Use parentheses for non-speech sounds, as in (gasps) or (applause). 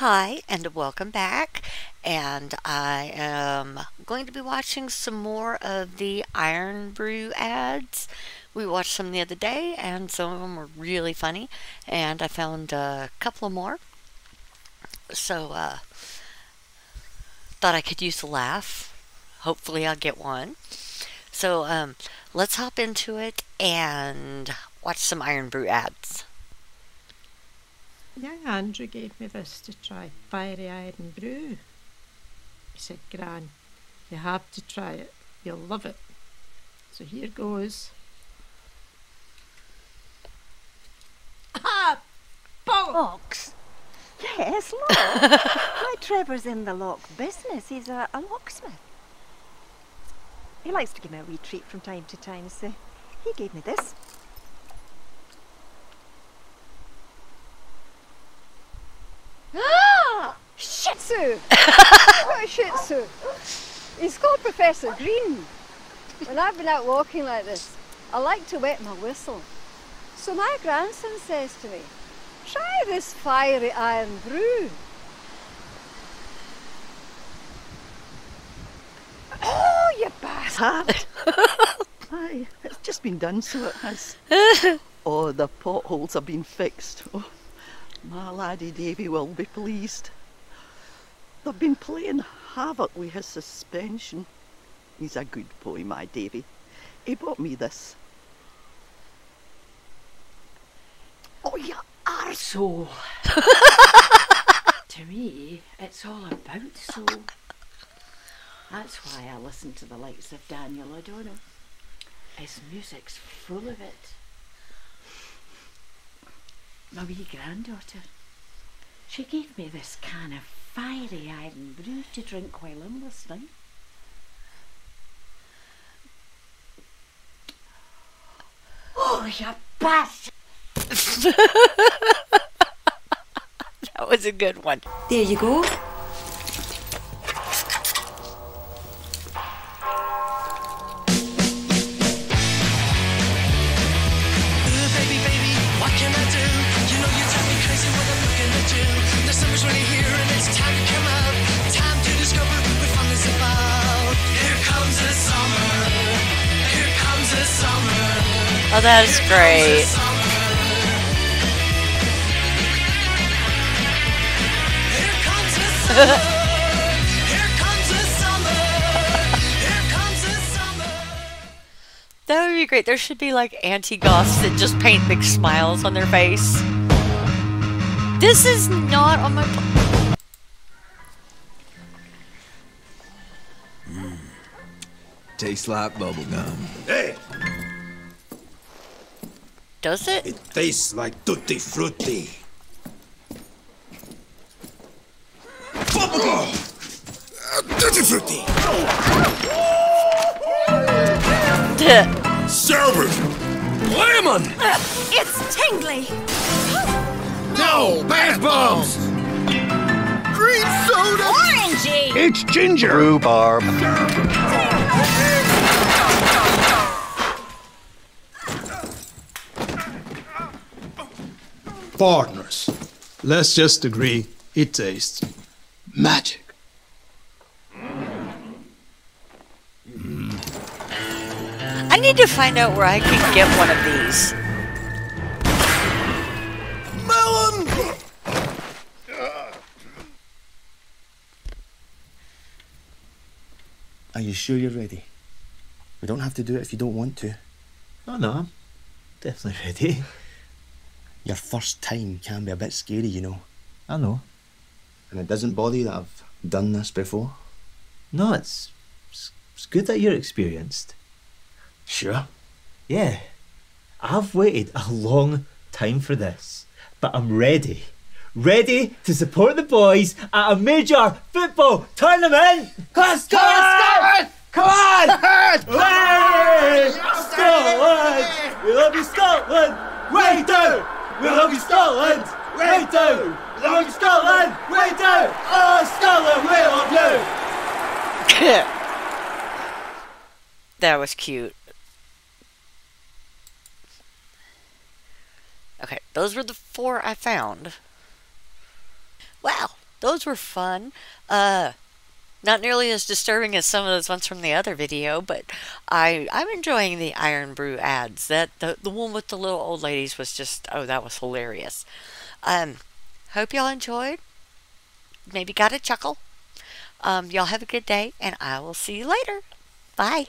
Hi, and welcome back. And I am going to be watching some more of the Irn-Bru ads. We watched some the other day, and some of them were really funny. And I found a couple more. So, uh, thought I could use a laugh. Hopefully, I'll get one. So, um, let's hop into it and watch some Irn-Bru ads. Young Andrew gave me this to try fiery Irn-Bru. He said, Gran, you have to try it. You'll love it. So here goes. (laughs) Ah! Box? Yes, look. (laughs) My Trevor's in the lock business. He's a, a locksmith. He likes to give me a wee treat from time to time, so he gave me this. Ah! Shih Tzu! (laughs) what a Shih Tzu? He's called Professor Green. When I've been out walking like this, I like to wet my whistle. So my grandson says to me, try this fiery Irn-Bru. Oh, you bastard! (laughs) Aye, it's just been done, so it has. (laughs) oh, the potholes have been fixed. Oh, my laddie Davy will be pleased. They've been playing havoc with his suspension. He's a good boy, my Davy. He bought me this. Oh, you arsehole! (laughs) To me, it's all about soul. That's why I listen to the likes of Daniel O'Donnell. His music's full of it. My wee granddaughter, she gave me this can of fiery Irn-Bru to drink while I'm listening. Oh, you bastard! (laughs) That was a good one. There you go. Oh, that is great. Here comes the summer. Here comes the summer. Here comes the summer. That would be great. There should be like anti-goths that just paint big smiles on their face. This is not on my. pl- hmm. Tastes like bubblegum. Hey, Does it? it tastes like tutti frutti. Bubblegum! Uh, tutti frutti! (laughs) Sherbet! Lemon! It's tingly. (gasps) No! Bath bombs! Green soda! Orangey. It's ginger! Rhubarb. Partners, let's just agree it tastes magic. I need to find out where I can get one of these. Melon! Are you sure you're ready? We don't have to do it if you don't want to. Oh no, I'm definitely ready. Your first time can be a bit scary, you know. I know. And it doesn't bother you that I've done this before. No, it's it's, it's good that you're experienced. Sure. Yeah, I've waited a long time for this, but I'm ready. Ready to support the boys at a major football tournament. Come on, (laughs) Scotland! Come on! Hey! Scotland! We love you, Scotland! Way down! We love you, Scotland! We love you, Scotland! Way down! Oh, Scotland, we love you! (laughs) that was cute. Okay, those were the four I found. Well, those were fun. Uh, not nearly as disturbing as some of those ones from the other video, but I I'm enjoying the Irn-Bru ads. That the the one with the little old ladies was just oh that was hilarious. Um, hope y'all enjoyed. Maybe got a chuckle. Um, y'all have a good day, and I will see you later. Bye.